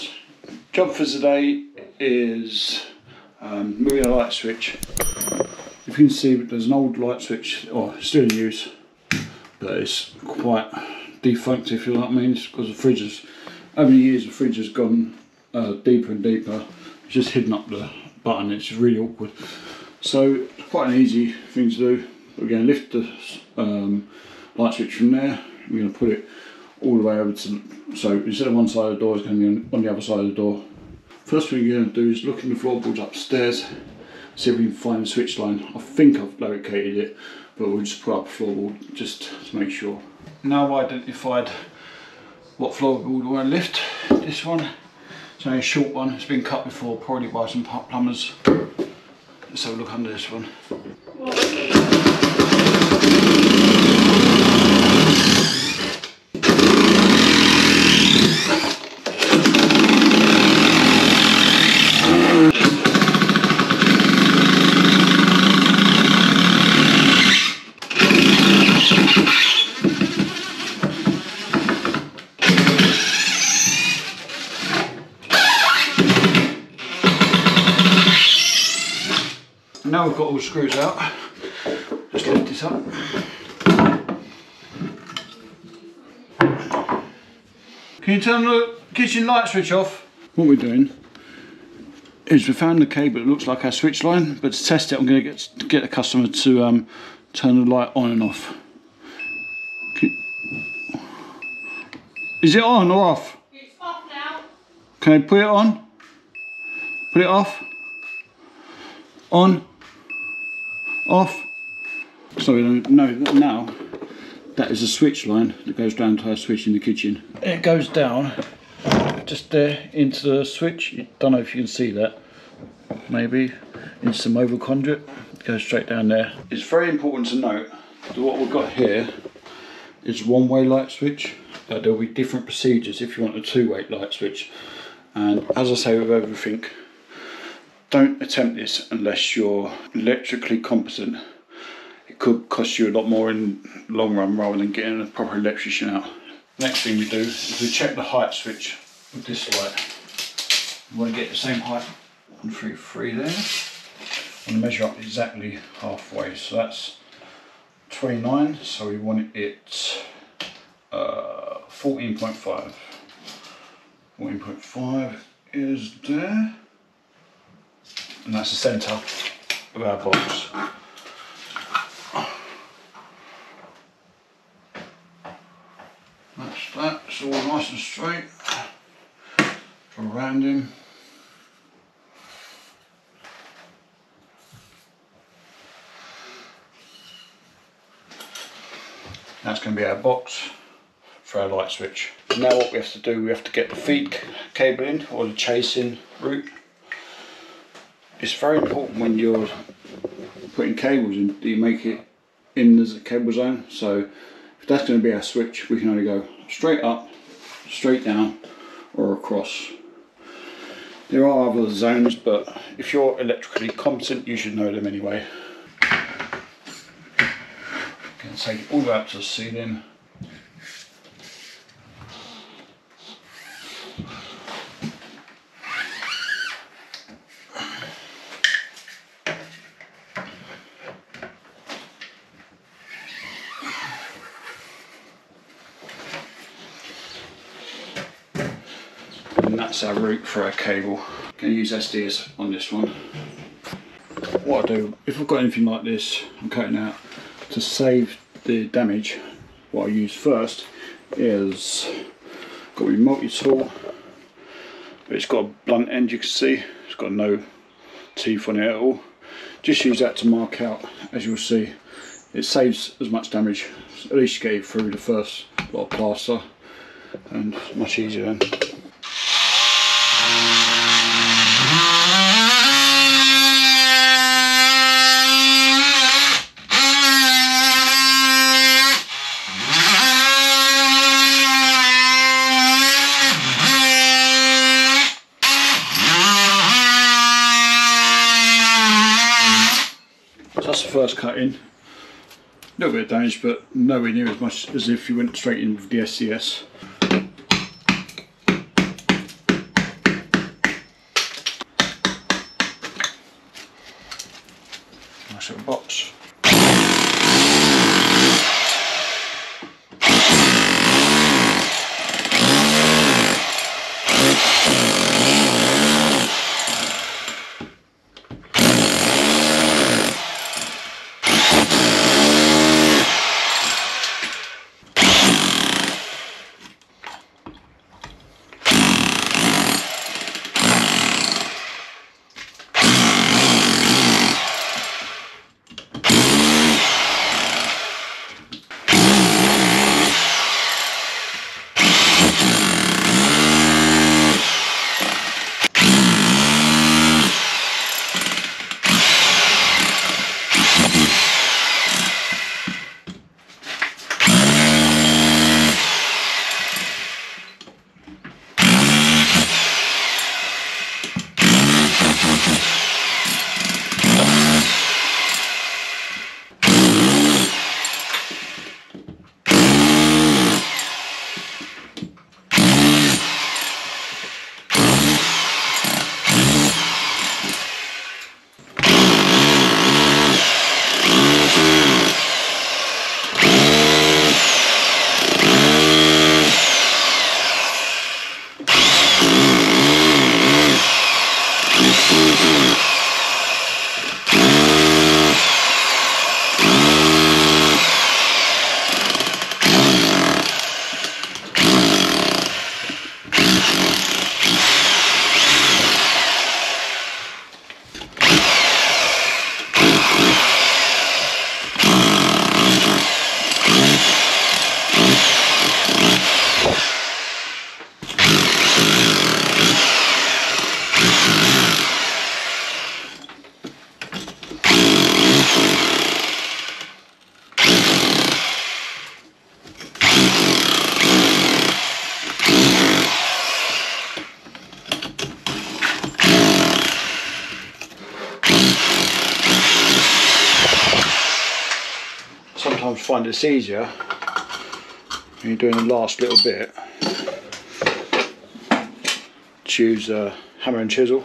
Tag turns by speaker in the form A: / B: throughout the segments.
A: guys, job for today is um, moving a light switch. If you can see there's an old light switch, or oh, still in use, but it's quite defunct if you know what I mean, because the fridge has, over the years the fridge has gone uh, deeper and deeper, it's just hidden up the button, it's really awkward. So it's quite an easy thing to do. We're going to lift the um, light switch from there, we're going to put it all the way over to, so instead of one side of the door, it's going to be on, the other side of the door. First thing you're going to do is look in the floorboards upstairs, see if we can find the switch line. I think I've located it, but we'll just put up a floorboard just to make sure. Now I've identified what floorboard we want to lift. This one, it's only a short one, it's been cut before, probably by some plumbers. Let's have a look under this one. The screws out, just lift this up. Can you turn the kitchen light switch off? What we're doing is we found the cable that looks like our switch line, but to test it I'm going to get, get the customer to um, turn the light on and off. Is it on or off?
B: It's off now.
A: Can I put it on? Put it off? On? Off. So we know now that is a switch line that goes down to our switch in the kitchen. It goes down just there into the switch. I don't know if you can see that. Maybe into some oval conduit. It goes straight down there. It's very important to note that what we've got here is one way light switch. Uh, there'll be different procedures if you want a two-way light switch. And as I say with everything, don't attempt this unless you're electrically competent. It could cost you a lot more in long run rather than getting a proper electrician out. Next thing we do is we check the height switch with this light. We want to get the same height, one three three there. And measure up exactly halfway. So that's 29, so we want it uh, 14.5. 14.5 is there and that's the centre of our box. That's that, it's all nice and straight from around him. That's going to be our box for our light switch. Now what we have to do, we have to get the feed cable in or the chasing route it's very important when you're putting cables in that you make it in the cable zone. So if that's going to be our switch we can only go straight up straight down or across. There are other zones but if you're electrically competent you should know them anyway. Can take it all the way up to the ceiling that's our route for our cable. To use SDS on this one. What I do, if I've got anything like this, I'm cutting out, to save the damage, what I use first is, got my multi-tool, it's got a blunt end you can see, it's got no teeth on it at all. Just use that to mark out, as you'll see, it saves as much damage, at least you get through the first lot of plaster, and much easier then. First cut in. A little bit of damage, but nowhere near as much as if you went straight in with the SDS. It's easier you're doing the last little bit to use a hammer and chisel.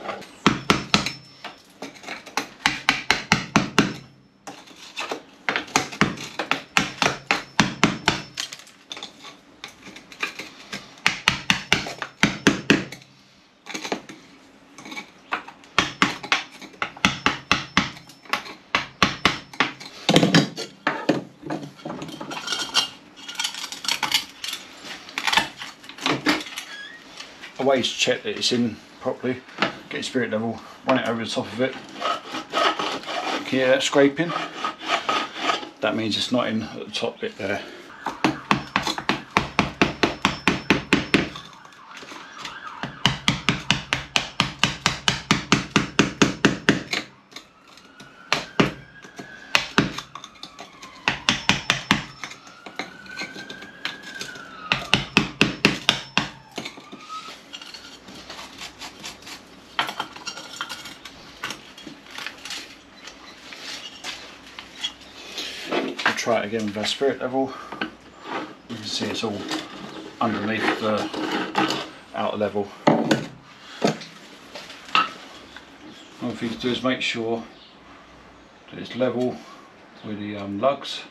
A: Always check that it's in properly, get your spirit level, run it over the top of it. Can you hear that scraping? That means it's not in at the top bit there. try it again with spirit level. You can see it's all underneath the outer level. All you need to do is make sure that it's level with the um, lugs,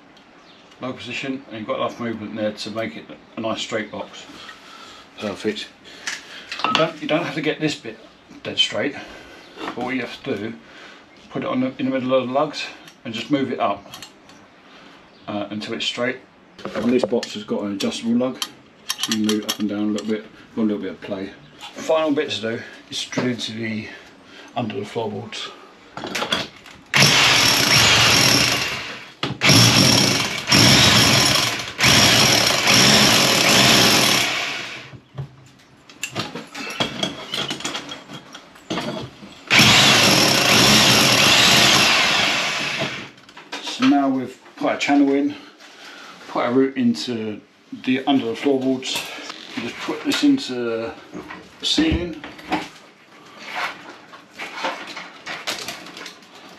A: low position, and you've got enough movement there to make it a nice straight box. Perfect. You don't, you don't have to get this bit dead straight, what you have to do, put it on the, in the middle of the lugs and just move it up uh, until it's straight. And this box has got an adjustable lug, so you can move it up and down a little bit, got a little bit of play. Final bit to do is drill into the under the floorboards. So now we've put a channel in, route into the under the floorboards. Just put this into the ceiling.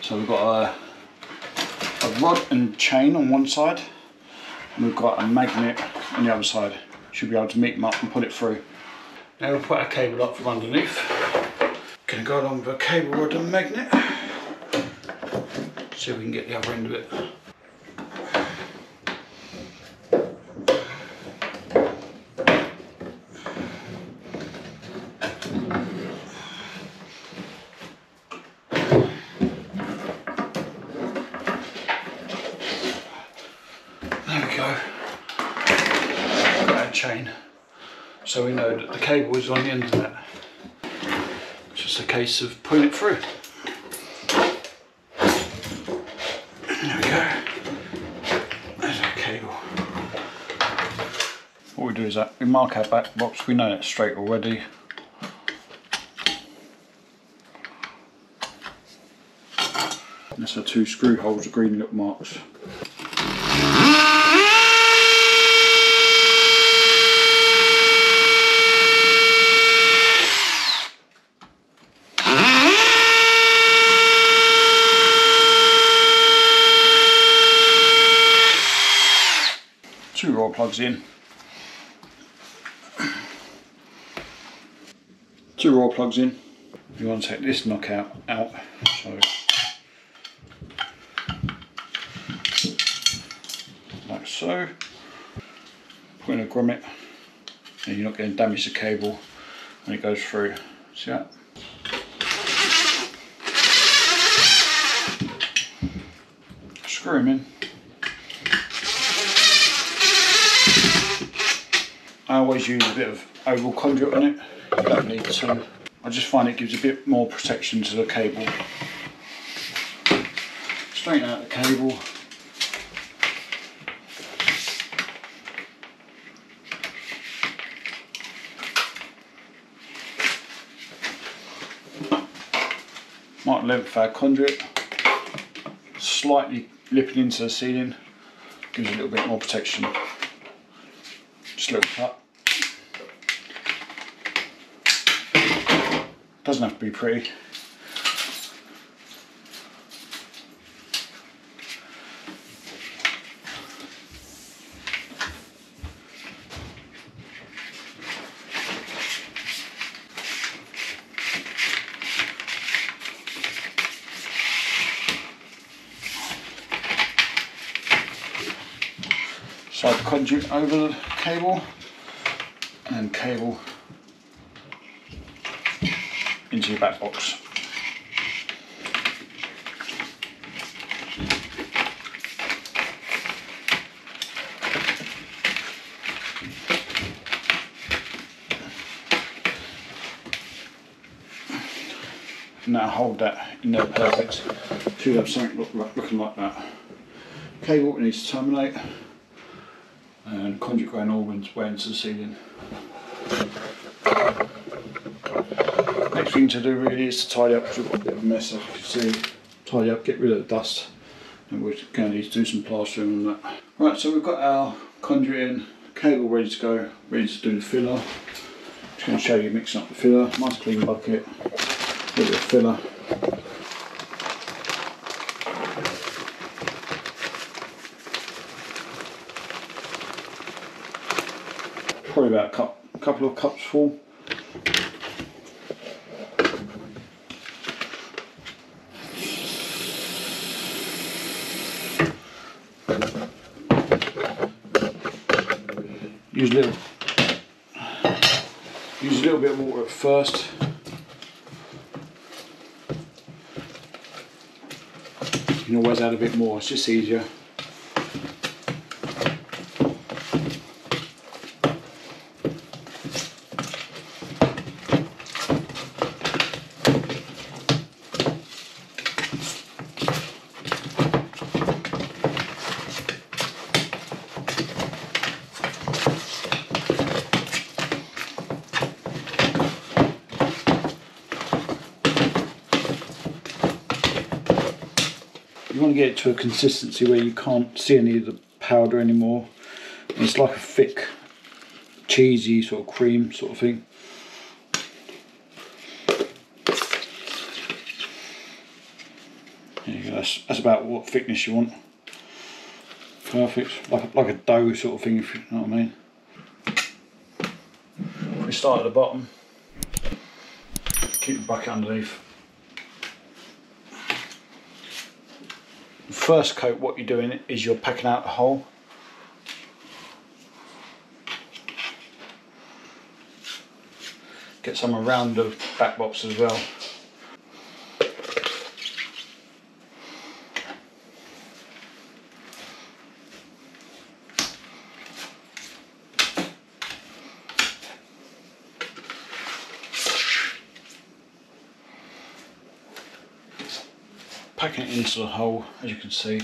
A: So we've got a, a rod and chain on one side, and we've got a magnet on the other side. Should be able to meet them up and put it through. Now we'll put our cable up from underneath. Gonna go along with a cable rod and magnet. See if we can get the other end of it. chain so we know the cable is on the end of that. It's just a case of pulling it through. There we go. There's our cable. What we do is that we mark our back box, we know it's straight already. And that's our two screw holes, the green little marks. two Rawl plugs in. Two Rawl plugs in. You want to take this knockout out, so like so. Put in a grommet, and you're not going to damage the cable when it goes through. See that? Screw them in. Always use a bit of oval conduit on it. You don't need to. I just find it gives a bit more protection to the cable. Straighten out the cable. Might length our conduit. Slightly lipping into the ceiling. Gives a little bit more protection. Just a little. Doesn't have to be pretty. conduit over the cable and cable into your back box. Now hold that in there perfect. Should have something look, looking like that. Cable needs to terminate and conduit going all way into the ceiling. Thing to do really is to tidy up because we've got a bit of a mess as you can see. Tidy up, get rid of the dust and we're going to need to do some plastering on that. Right so we've got our conduit in, cable ready to go, ready to do the filler. Just going to show you mixing up the filler, nice clean bucket, a of filler. Probably about a, cup, a couple of cups full. Use a little use a little bit of water at first. You can always add a bit more it's just easier get it to a consistency where you can't see any of the powder anymore. It's like a thick, cheesy sort of cream sort of thing. There you go, that's, that's about what thickness you want. Perfect, like a, like a dough sort of thing if you know what I mean. We start at the bottom, keep the bucket underneath. First coat what you're doing is you're packing out the hole. Get some around the back box as well packing it into the hole as you can see.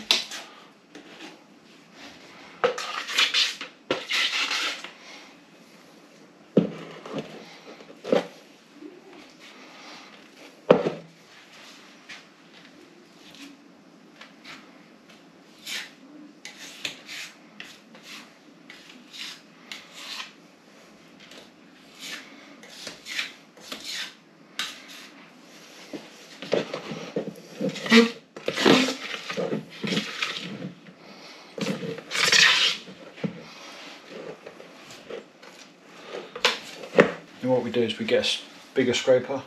A: Do is we get a bigger scraper,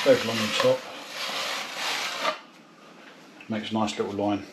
A: scrape along the top, makes a nice little line.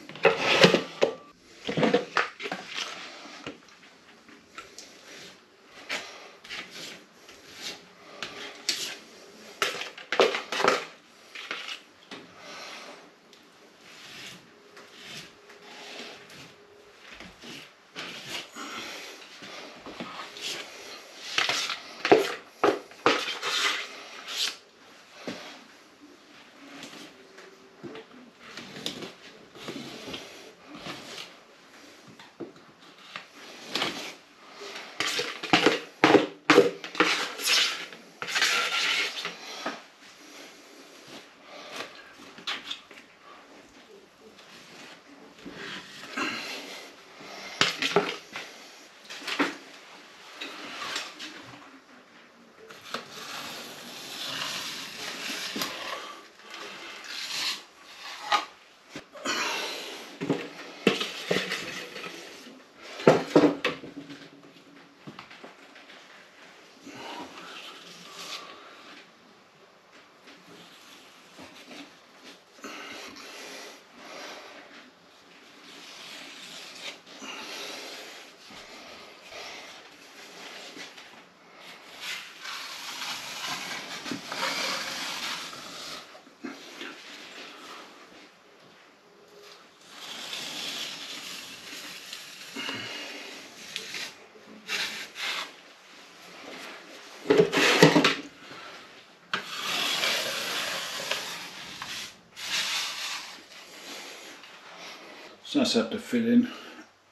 A: So that's to fill in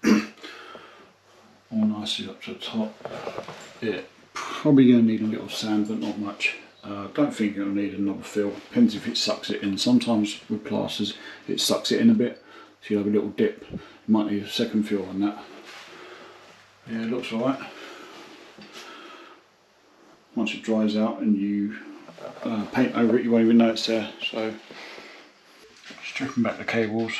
A: all nicely up to the top. Yeah, probably going to need a little sand, but not much. Uh, don't think it'll need another fill. Depends if it sucks it in. Sometimes with plasters, it sucks it in a bit, so you have a little dip. You might need a second fill on that. Yeah, it looks alright. Once it dries out and you uh, paint over it, you won't even know it's there. So, stripping back the cables.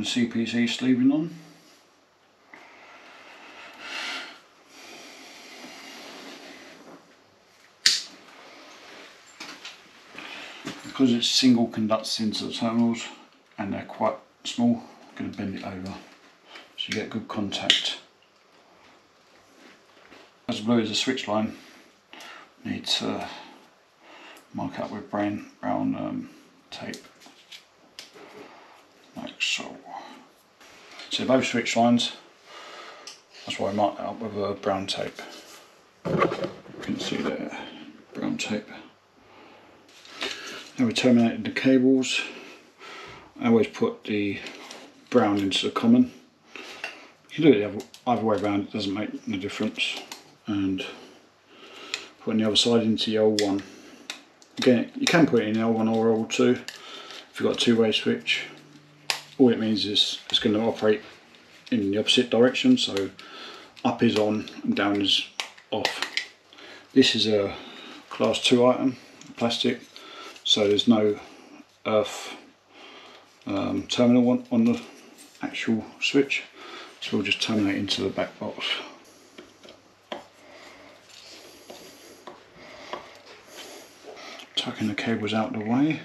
A: The CPC sleeving on. Because it's single conducts into the terminals and they're quite small, I'm going to bend it over so you get good contact. As blue as a switch line, need to mark up with brown, brown um, tape like so. So both switch lines, that's why I marked that up with a brown tape. You can see there, brown tape. Now we terminated the cables. I always put the brown into the common. You can do it either, way around, it doesn't make no difference. And putting the other side into the L1. Again, you can put it in L1 or L2 if you've got a two-way switch all it means is it's going to operate in the opposite direction so up is on and down is off. This is a class 2 item plastic so there's no earth um, terminal on, on the actual switch. So we'll just terminate into the back box. Tucking the cables out of the way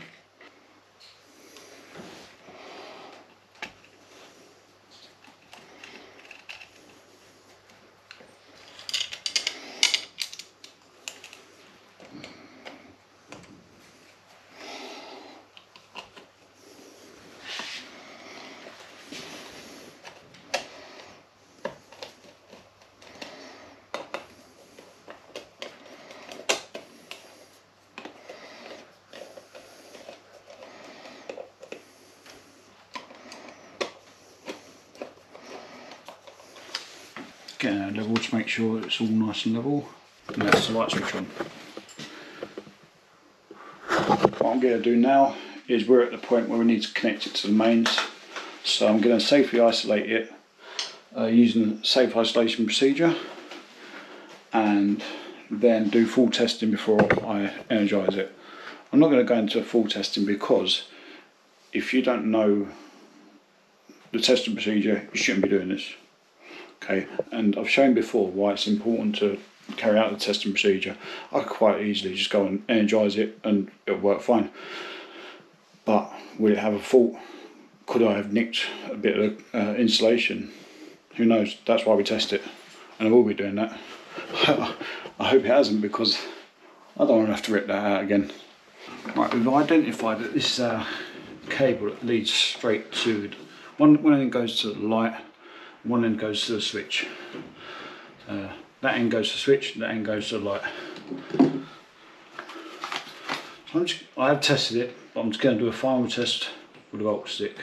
A: getting level to make sure it's all nice and level and that's the light switch on. What I'm going to do now is we're at the point where we need to connect it to the mains so I'm going to safely isolate it uh, using safe isolation procedure and then do full testing before I energize it. I'm not going to go into full testing because if you don't know the testing procedure you shouldn't be doing this okay? And I've shown before why it's important to carry out the testing procedure. I could quite easily just go and energize it and it'll work fine. But will it have a fault? Could I have nicked a bit of uh, insulation? Who knows? That's why we test it. And I will be doing that. I hope it hasn't because I don't want to have to rip that out again. Right we've identified that this uh, cable leads straight to one, one end goes to the light one end goes to the switch. Uh, that end goes to the switch, that end goes to the light. So just, i have tested it, but I'm just going to do a final test with a volt stick.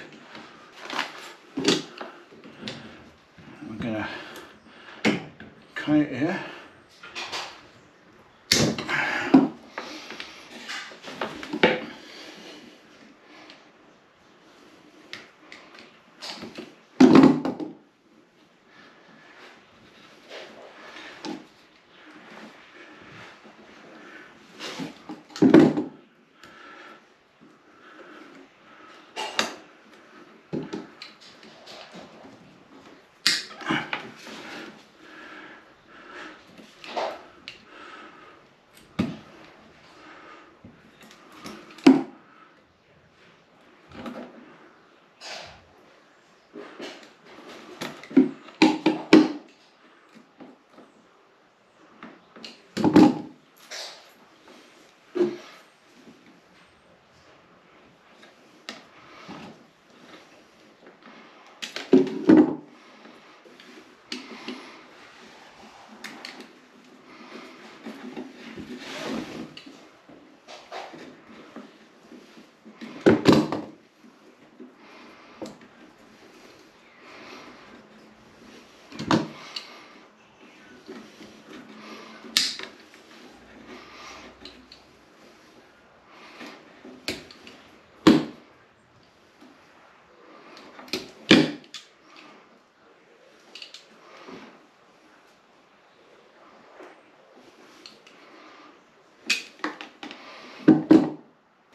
A: I'm going to cut it here.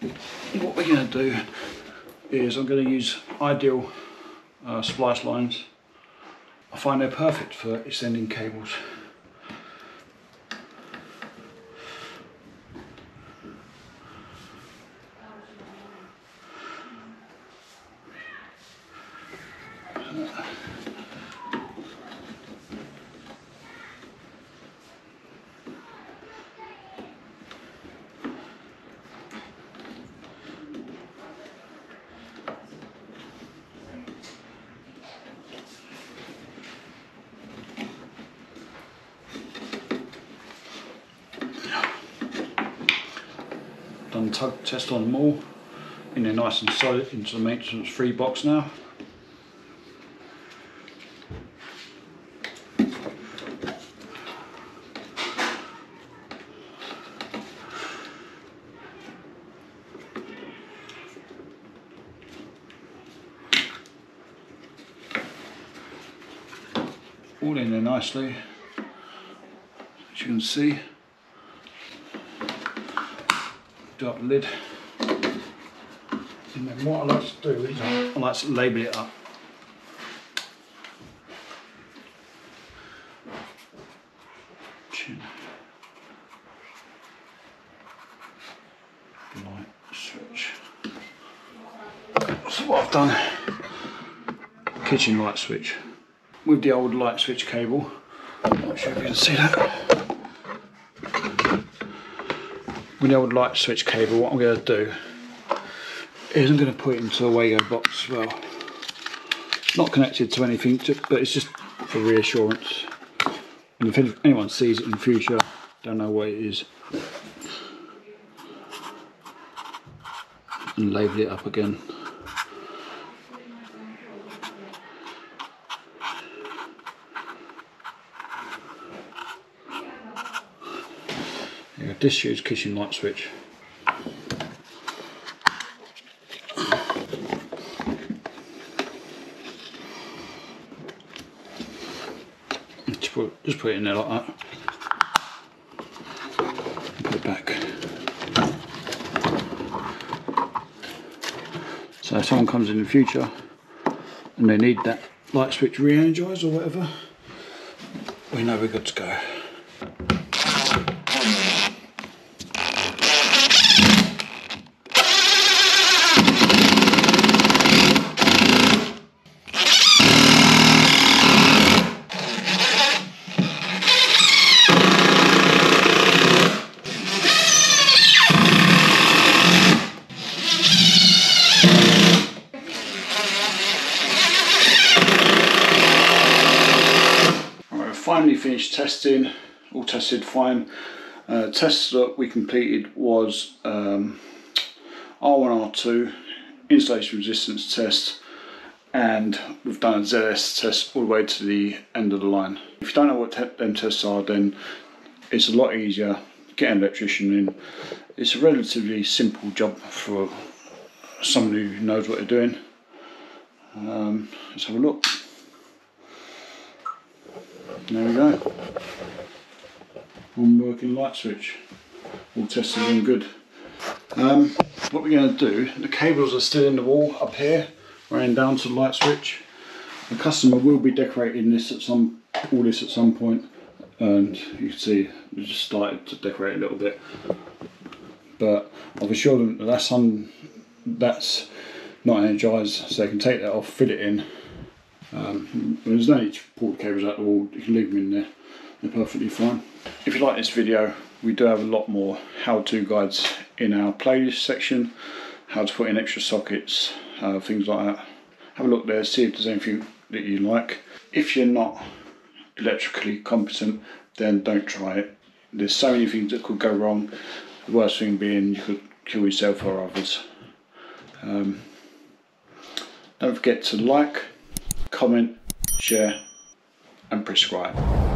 A: We're going to do is I'm going to use ideal uh, splice lines. I find they're perfect for extending cables. Tug test on them all and they're nice and solid into the maintenance free box now. All in there nicely, as you can see. Up the lid. And then what I like to do is I like to label it up. Light switch. So what I've done, kitchen light switch. With the old light switch cable, I'm not sure if you can see that. With the old light switch cable, what I'm going to do is I'm going to put it into a Wago box as well. Not connected to anything, but it's just for reassurance. And if anyone sees it in the future, don't know what it is. And label it up again. Disused kitchen light switch. Just put, just put it in there like that. Put it back. So if someone comes in the future and they need that light switch re-energized or whatever, we know we're good to go. Finally finished testing, all tested fine. Uh, tests that we completed was um, R1, R2, insulation resistance test, and we've done a ZS test all the way to the end of the line. If you don't know what te them tests are, then it's a lot easier. Get an electrician in. It's a relatively simple job for somebody who knows what they're doing. Um, let's have a look. There we go. One working light switch. All tested and good. Um, what we're going to do, the cables are still in the wall up here, running down to the light switch. The customer will be decorating this at some, all this at some point, and you can see we just started to decorate a little bit. But I've assured them that that's, un, that's not energised, so they can take that off, fit it in, um, there's no need to pull the cables out the wall, you can leave them in there, they're perfectly fine. If you like this video, we do have a lot more how-to guides in our playlist section, how to put in extra sockets, uh, things like that. Have a look there, see if there's anything that you like. If you're not electrically competent, then don't try it. There's so many things that could go wrong. The worst thing being you could kill yourself or others. Um, don't forget to like, comment, share and prescribe.